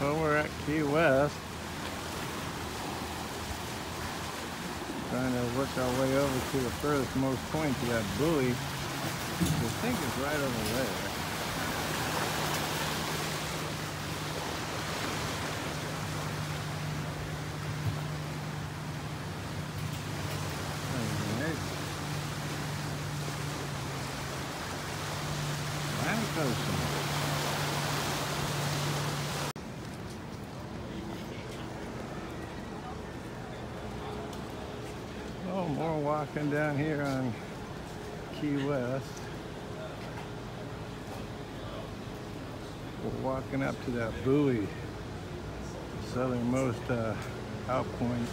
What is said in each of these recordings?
Oh, we're at Key West. Trying to work our way over to the furthest most point to that buoy. I think it's right over there. Alright. Oh, more walking down here on Key West. We're walking up to that buoy, the southernmost uh, outpoint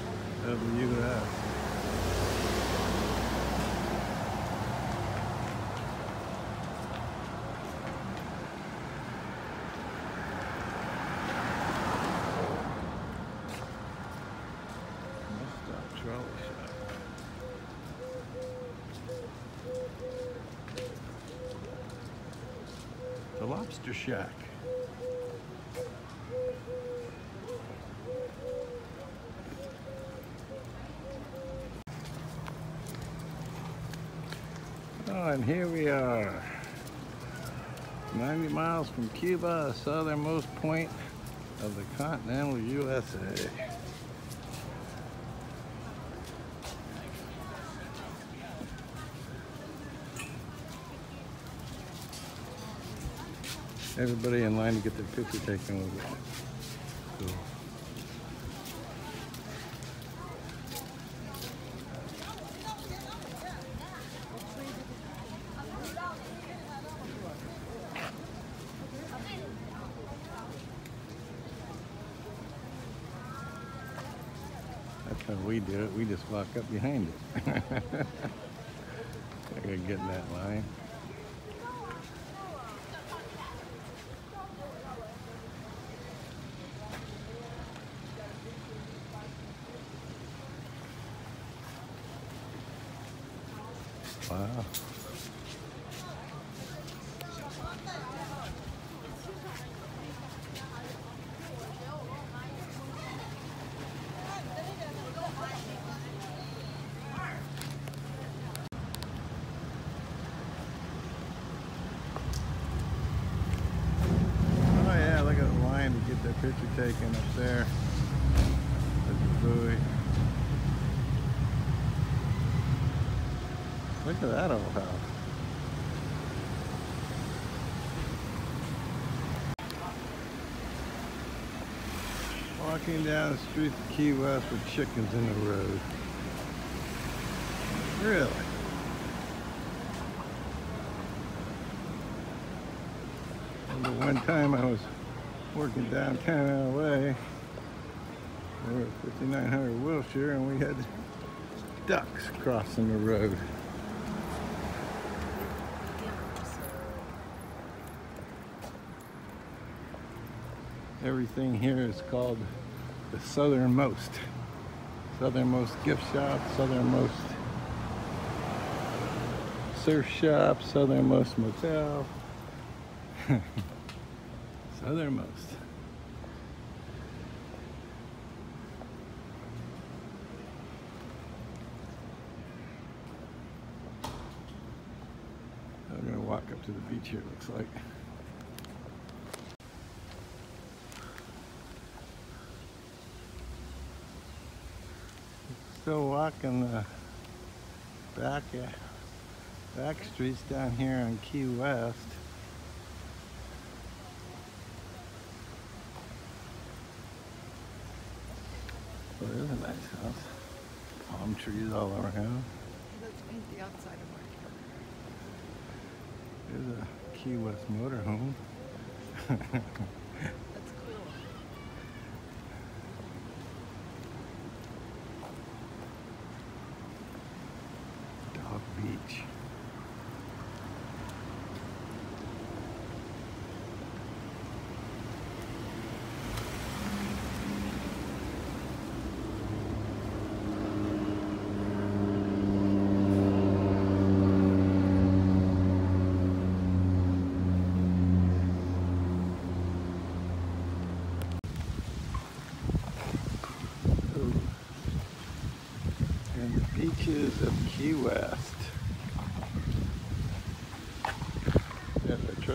of the U.S. Trolley shop. The Lobster Shack. Oh, and here we are. 90 miles from Cuba, southernmost point of the continental USA. Everybody in line to get their picture taken with it. Cool. That's how we do it. We just walk up behind it. I gotta get in that line. Wow. Oh yeah, look at the line to get that picture taken up there. The buoy. Look at that old house. Walking down the street to Key West with chickens in the road. Really? One time I was working downtown LA. We were at 5900 Wilshire and we had ducks crossing the road. Everything here is called the southernmost. Southernmost gift shop, southernmost surf shop, southernmost motel. southernmost. I'm gonna walk up to the beach here, looks like. Still walking the back back streets down here on Key West. Well, there's a nice house. Palm trees all around. Let's paint the outside of our There's a Key West motorhome.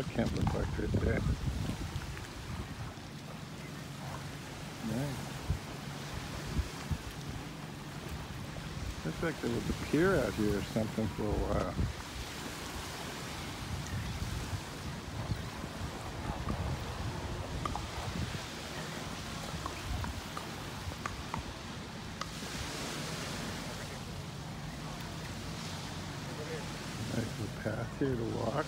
The truck camper parked right there. Nice. Looks like there was a pier out here or something for a while. Nice little path here to walk.